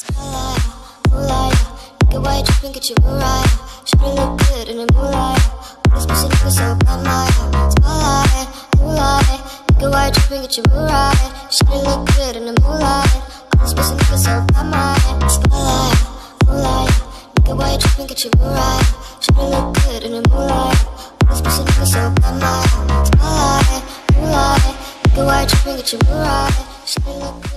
Spotlight, moonlight, nigga, why you tripping? Get your moonlight. Should look good in the moonlight. All this pussy nigga so bad, my spotlight, moonlight, nigga, why you tripping? Get your moonlight, right. Should look good in the moonlight. All this pussy nigga so bad, my spotlight, moonlight, nigga, why you tripping? Get your moonlight. Should've look good in the moonlight. This so bad, my spotlight, moonlight, why you tripping? Get your right. Should look